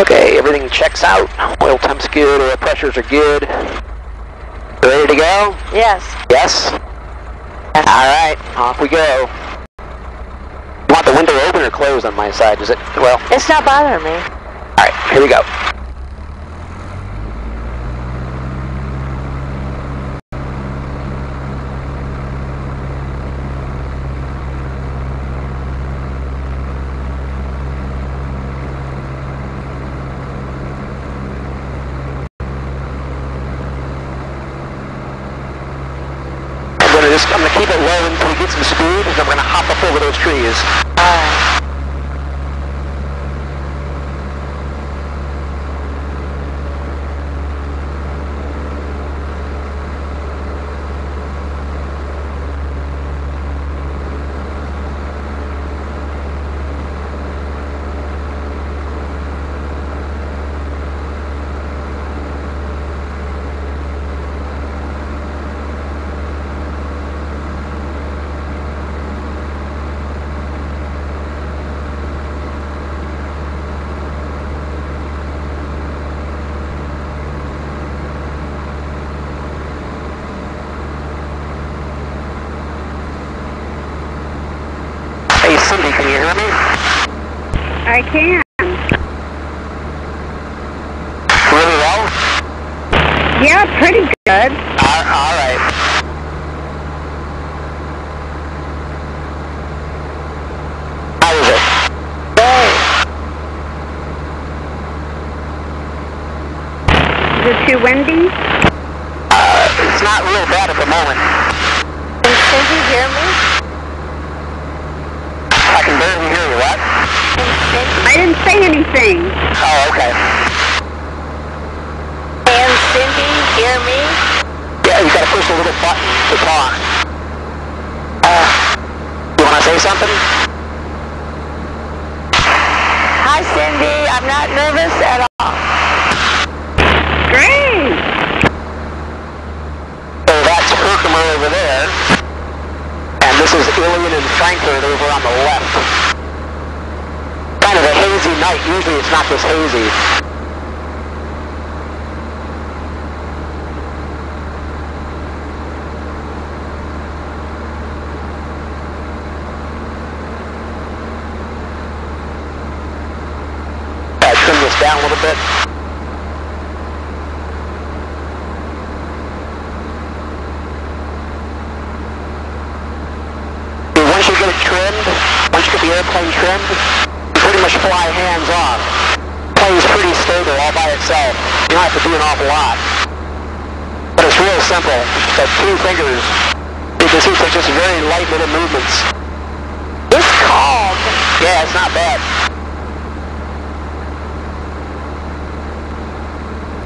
Okay, everything checks out. Oil temp's good, oil pressures are good. Ready to go? Yes. Yes? Alright, off we go. You want the window open or closed on my side? Is it, well, It's not bothering me. alright, here we go. I'm gonna just, I'm gonna keep it low until we get some speed, and then we're gonna hop up over those trees. Alright. Hey Cindy, can you hear me? I can. Really well? Yeah, pretty good. All, all right. How is it? Is it too windy? Uh, it's not real bad at the moment. Can Cindy hear me? I can barely hear you. What? Can Cindy, I didn't say anything. Oh, okay. can Cindy hear me? Yeah, you gotta push a little button to talk. Uh, you wanna say something? Hi Cindy, I'm not nervous at all. Great. So that's Herkimer over there. And this is Ilion and Frankfort over on the left. Kind of a hazy night. Usually it's not this hazy. Down a little bit. Once you get it trimmed, once you get the airplane trimmed, much fly hands off. Plane's pretty stable all by itself. You don't have to do an awful lot. But it's real simple. Got two fingers. You can see it's just very light little movements. It's calm. Yeah, it's not bad.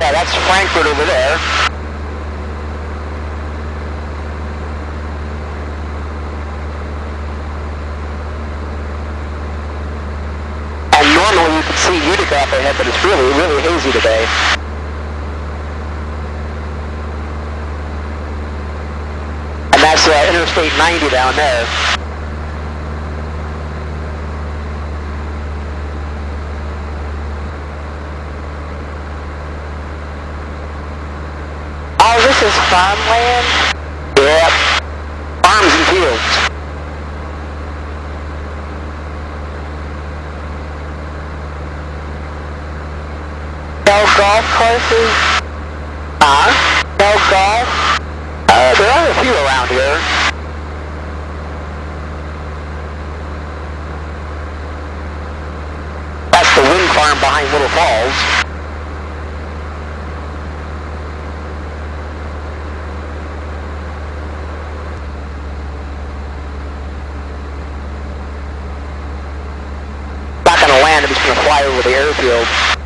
Yeah, that's Frankfort over there. And normally you could see Utica up ahead, but it's really, really hazy today. And that's uh, Interstate 90 down there. Oh, this is farmland. Yep. Farms and fields. No golf courses. Huh? No golf. Uh, there are a few around here. That's the wind farm behind Little Falls. Not gonna land, I'm just gonna fly over the airfield.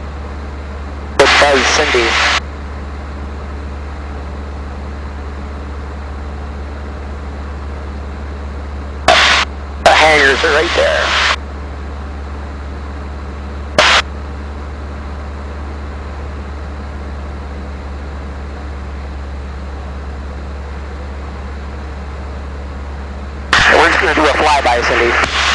Buzz Cindy. The hangars are right there. We're just gonna do a flyby, Cindy.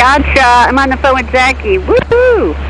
Gotcha. I'm on the phone with Jackie. Woohoo!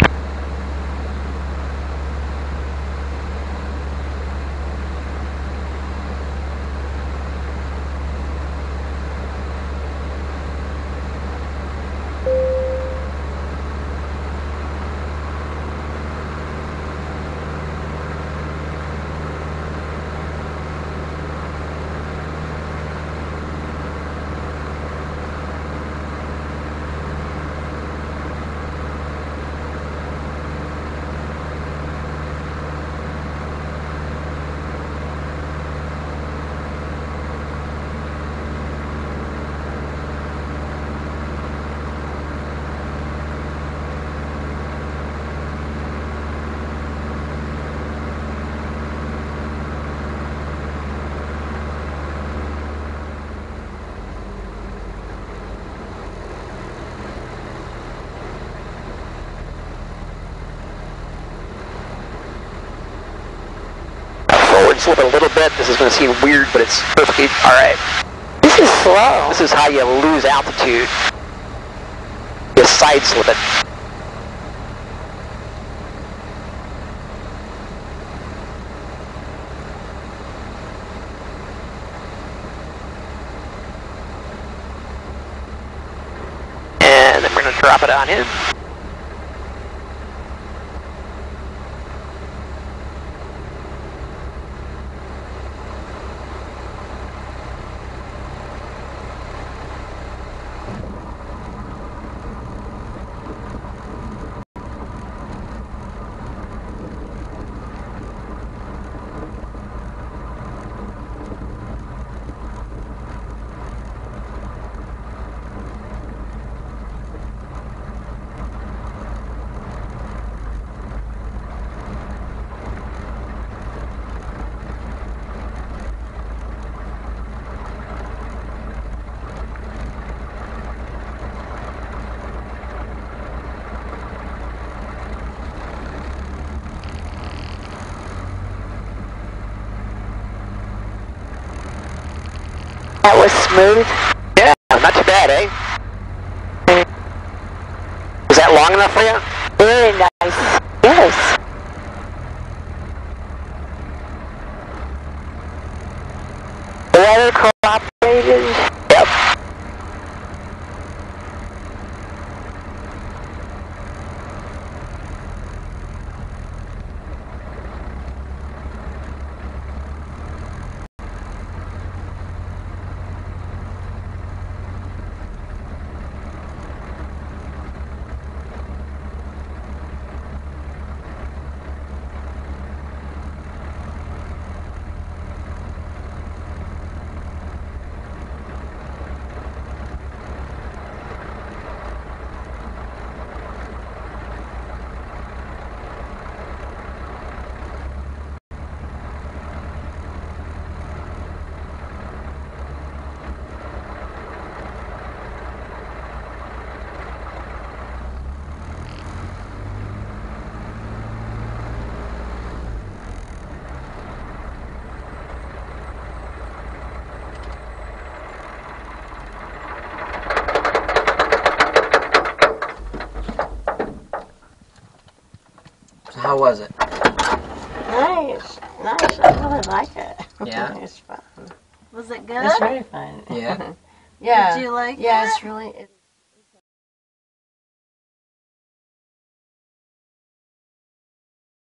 Slip it a little bit. This is going to seem weird, but it's perfectly all right. This is slow. This is how you lose altitude. You side slip it. And then we're going to drop it on in. That was smooth. Yeah, not too bad, eh? Was that long enough for you? Very nice. Yes. The weather cooperated. Yep. So how was it? Nice, nice. I really like it. Yeah? it's fun. Was it good? It's very fun. Yeah. yeah. Did you like it? Yeah, it? it's really. It,